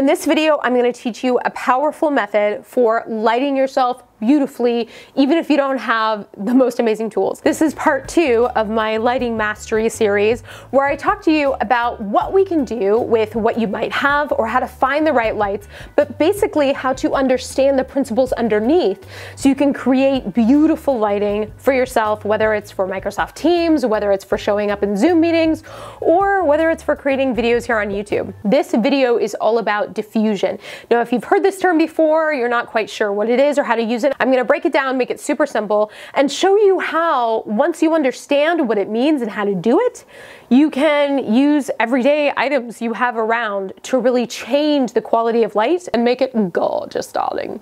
In this video, I'm gonna teach you a powerful method for lighting yourself beautifully, even if you don't have the most amazing tools. This is part two of my lighting mastery series, where I talk to you about what we can do with what you might have or how to find the right lights, but basically how to understand the principles underneath so you can create beautiful lighting for yourself, whether it's for Microsoft Teams, whether it's for showing up in Zoom meetings, or whether it's for creating videos here on YouTube. This video is all about diffusion. Now, if you've heard this term before, you're not quite sure what it is or how to use it, I'm gonna break it down, make it super simple, and show you how, once you understand what it means and how to do it, you can use everyday items you have around to really change the quality of light and make it gorgeous, darling.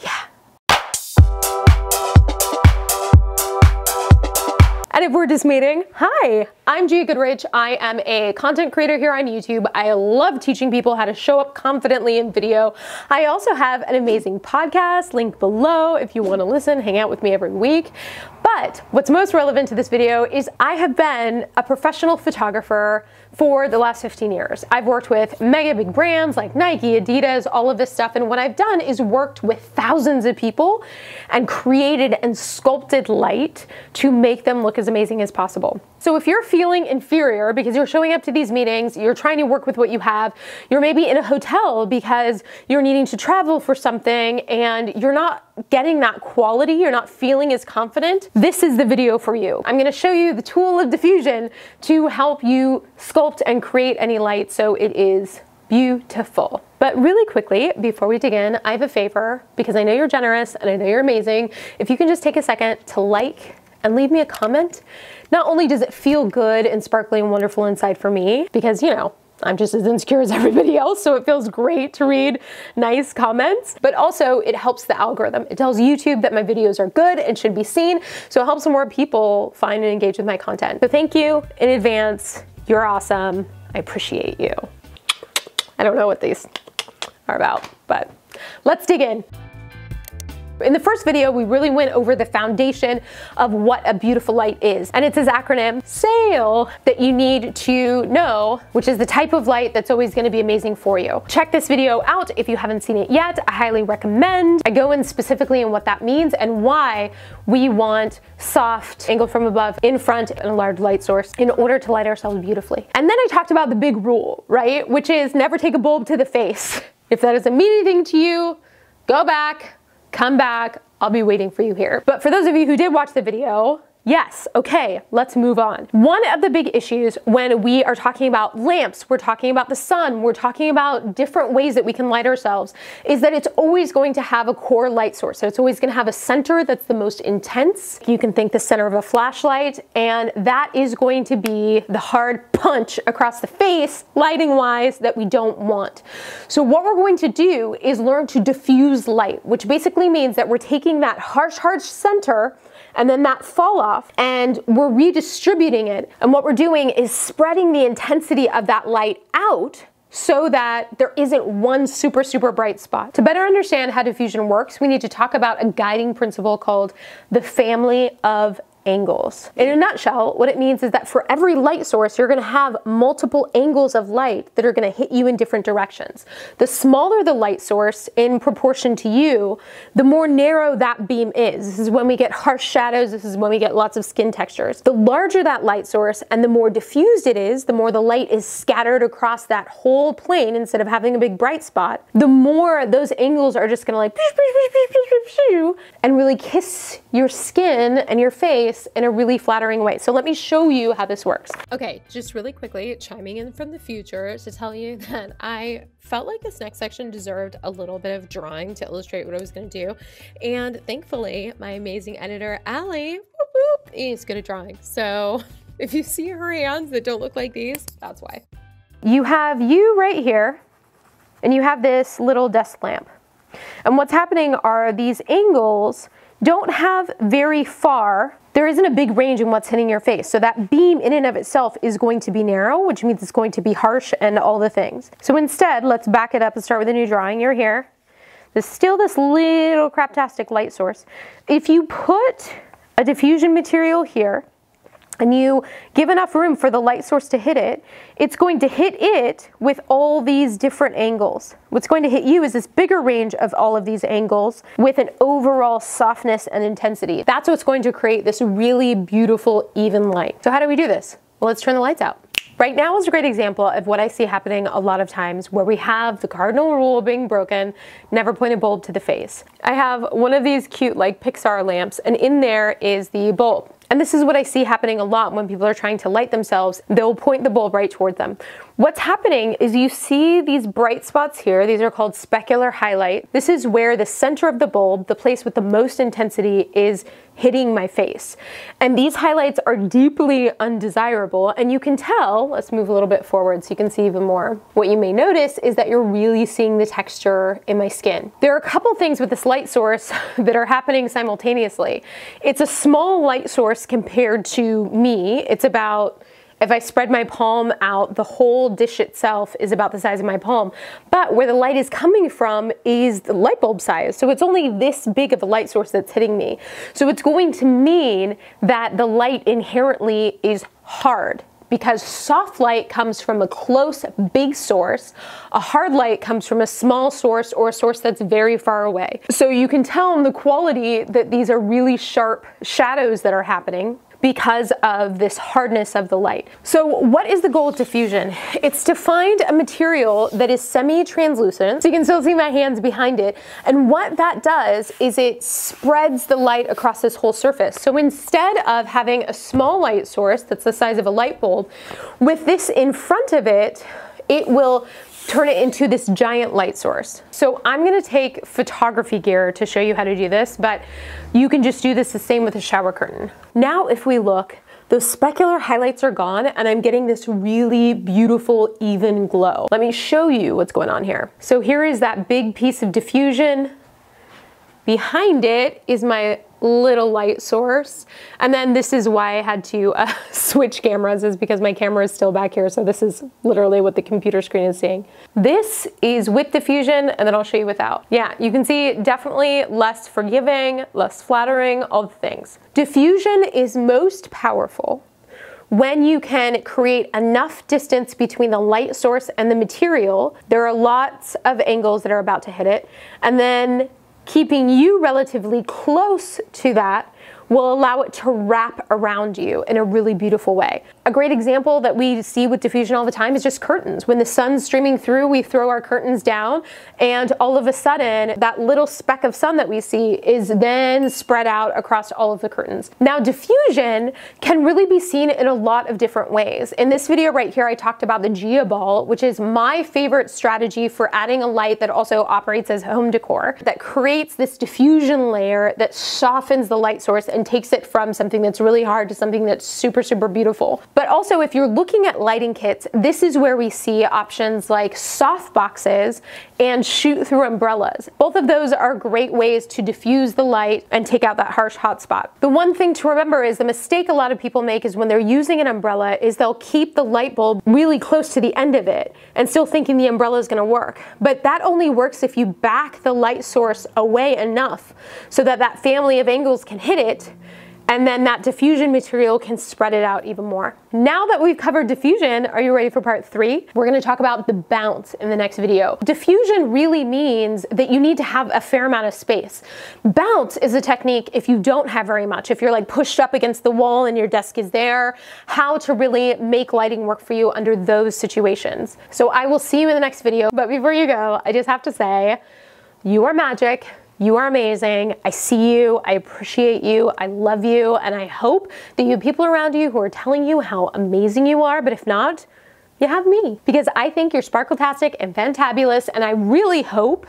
Yeah. And if we're just meeting, hi, I'm Gia Goodrich. I am a content creator here on YouTube. I love teaching people how to show up confidently in video. I also have an amazing podcast, link below if you want to listen, hang out with me every week. But what's most relevant to this video is I have been a professional photographer for the last 15 years. I've worked with mega big brands like Nike, Adidas, all of this stuff. And what I've done is worked with thousands of people and created and sculpted light to make them look as amazing as possible. So if you're feeling inferior because you're showing up to these meetings, you're trying to work with what you have, you're maybe in a hotel because you're needing to travel for something and you're not getting that quality, you're not feeling as confident, this is the video for you. I'm gonna show you the tool of diffusion to help you sculpt and create any light so it is beautiful. But really quickly, before we dig in, I have a favor because I know you're generous and I know you're amazing. If you can just take a second to like and leave me a comment, not only does it feel good and sparkly and wonderful inside for me, because you know, I'm just as insecure as everybody else, so it feels great to read nice comments, but also it helps the algorithm. It tells YouTube that my videos are good and should be seen, so it helps more people find and engage with my content. So thank you in advance. You're awesome. I appreciate you. I don't know what these are about, but let's dig in. In the first video, we really went over the foundation of what a beautiful light is. And it's this acronym, SAIL, that you need to know, which is the type of light that's always gonna be amazing for you. Check this video out if you haven't seen it yet. I highly recommend. I go in specifically in what that means and why we want soft, angled from above, in front, and a large light source in order to light ourselves beautifully. And then I talked about the big rule, right? Which is never take a bulb to the face. If that doesn't mean anything to you, go back, come back. I'll be waiting for you here. But for those of you who did watch the video, Yes, okay, let's move on. One of the big issues when we are talking about lamps, we're talking about the sun, we're talking about different ways that we can light ourselves, is that it's always going to have a core light source. So it's always gonna have a center that's the most intense. You can think the center of a flashlight, and that is going to be the hard punch across the face, lighting wise, that we don't want. So what we're going to do is learn to diffuse light, which basically means that we're taking that harsh, harsh center and then that fall off and we're redistributing it. And what we're doing is spreading the intensity of that light out so that there isn't one super, super bright spot. To better understand how diffusion works, we need to talk about a guiding principle called the family of angles. In a nutshell, what it means is that for every light source, you're gonna have multiple angles of light that are gonna hit you in different directions. The smaller the light source in proportion to you, the more narrow that beam is. This is when we get harsh shadows, this is when we get lots of skin textures. The larger that light source and the more diffused it is, the more the light is scattered across that whole plane instead of having a big bright spot, the more those angles are just gonna like and really kiss your skin and your face face in a really flattering way. So let me show you how this works. Okay, just really quickly, chiming in from the future to tell you that I felt like this next section deserved a little bit of drawing to illustrate what I was gonna do. And thankfully, my amazing editor, Allie, whoop, whoop, is good at drawing. So if you see her hands that don't look like these, that's why. You have you right here, and you have this little desk lamp. And what's happening are these angles don't have very far there isn't a big range in what's hitting your face. So that beam in and of itself is going to be narrow, which means it's going to be harsh and all the things. So instead, let's back it up and start with a new drawing. You're here. There's still this little craptastic light source. If you put a diffusion material here, and you give enough room for the light source to hit it, it's going to hit it with all these different angles. What's going to hit you is this bigger range of all of these angles with an overall softness and intensity. That's what's going to create this really beautiful, even light. So how do we do this? Well, let's turn the lights out. Right now is a great example of what I see happening a lot of times where we have the cardinal rule being broken, never point a bulb to the face. I have one of these cute like Pixar lamps and in there is the bulb. And this is what I see happening a lot when people are trying to light themselves. They'll point the bulb right toward them. What's happening is you see these bright spots here. These are called specular highlight. This is where the center of the bulb, the place with the most intensity, is hitting my face. And these highlights are deeply undesirable and you can tell, let's move a little bit forward so you can see even more. What you may notice is that you're really seeing the texture in my skin. There are a couple things with this light source that are happening simultaneously. It's a small light source compared to me. It's about if I spread my palm out, the whole dish itself is about the size of my palm. But where the light is coming from is the light bulb size. So it's only this big of a light source that's hitting me. So it's going to mean that the light inherently is hard because soft light comes from a close, big source. A hard light comes from a small source or a source that's very far away. So you can tell in the quality that these are really sharp shadows that are happening because of this hardness of the light. So what is the goal of diffusion? It's to find a material that is semi-translucent, so you can still see my hands behind it, and what that does is it spreads the light across this whole surface. So instead of having a small light source that's the size of a light bulb, with this in front of it, it will turn it into this giant light source. So I'm gonna take photography gear to show you how to do this, but you can just do this the same with a shower curtain. Now if we look, those specular highlights are gone and I'm getting this really beautiful even glow. Let me show you what's going on here. So here is that big piece of diffusion. Behind it is my little light source. And then this is why I had to uh, switch cameras is because my camera is still back here. So this is literally what the computer screen is seeing. This is with diffusion and then I'll show you without. Yeah, you can see definitely less forgiving, less flattering, all the things. Diffusion is most powerful when you can create enough distance between the light source and the material, there are lots of angles that are about to hit it, and then keeping you relatively close to that will allow it to wrap around you in a really beautiful way. A great example that we see with diffusion all the time is just curtains. When the sun's streaming through, we throw our curtains down and all of a sudden that little speck of sun that we see is then spread out across all of the curtains. Now diffusion can really be seen in a lot of different ways. In this video right here, I talked about the Geoball, which is my favorite strategy for adding a light that also operates as home decor that creates this diffusion layer that softens the light source and takes it from something that's really hard to something that's super, super beautiful. But also if you're looking at lighting kits, this is where we see options like soft boxes and shoot through umbrellas. Both of those are great ways to diffuse the light and take out that harsh hot spot. The one thing to remember is the mistake a lot of people make is when they're using an umbrella is they'll keep the light bulb really close to the end of it and still thinking the umbrella is gonna work. But that only works if you back the light source away enough so that that family of angles can hit it and then that diffusion material can spread it out even more. Now that we've covered diffusion, are you ready for part three? We're gonna talk about the bounce in the next video. Diffusion really means that you need to have a fair amount of space. Bounce is a technique if you don't have very much, if you're like pushed up against the wall and your desk is there, how to really make lighting work for you under those situations. So I will see you in the next video, but before you go, I just have to say, you are magic. You are amazing. I see you. I appreciate you. I love you. And I hope that you have people around you who are telling you how amazing you are. But if not, you have me because I think you're sparkletastic and fantabulous and I really hope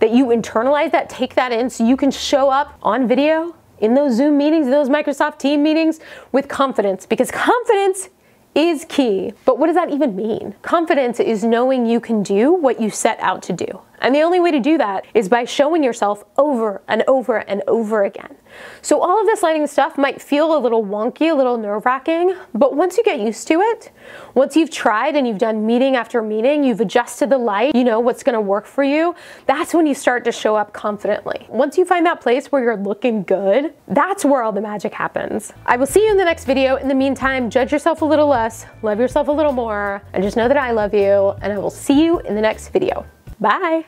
that you internalize that, take that in so you can show up on video in those Zoom meetings, those Microsoft team meetings with confidence because confidence is key. But what does that even mean? Confidence is knowing you can do what you set out to do. And the only way to do that is by showing yourself over and over and over again. So all of this lighting stuff might feel a little wonky, a little nerve wracking, but once you get used to it, once you've tried and you've done meeting after meeting, you've adjusted the light, you know what's gonna work for you, that's when you start to show up confidently. Once you find that place where you're looking good, that's where all the magic happens. I will see you in the next video. In the meantime, judge yourself a little less, love yourself a little more, and just know that I love you, and I will see you in the next video. Bye.